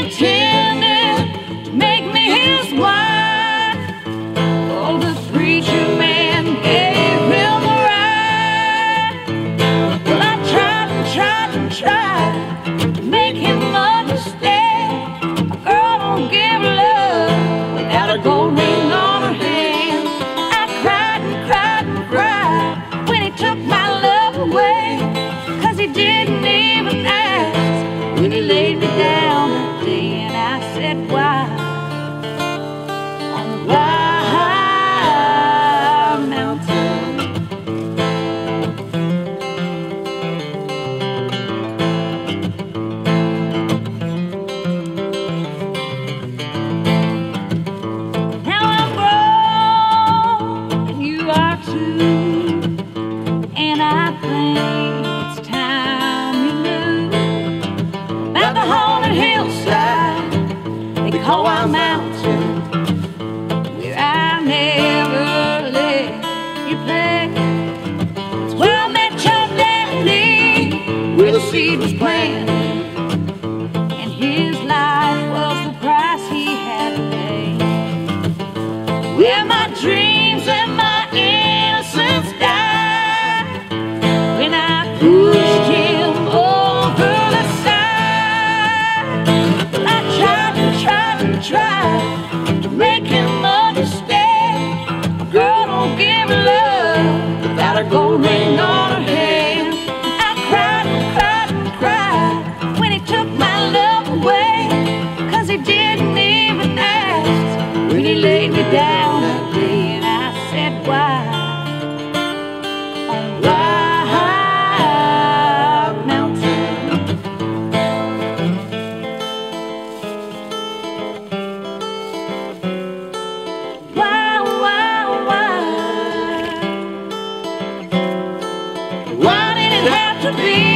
intended to make me his wife. Oh, the preacher man gave him. Well, I tried and tried and tried to make him understand. Don't give love without a gold ring on her hand. I cried and cried and cried when he took my love away. Cause he didn't even ask when he laid me down Said, Why? Call our mountain, where I never let you play. It's where I met your daddy, where the seed was planted, and his life was the price he had to pay. Where my tried to make him understand. A girl don't give love without a gold ring on her hand. I cried and cried and cried when he took my love away. Cause he didn't even ask when he laid me down to be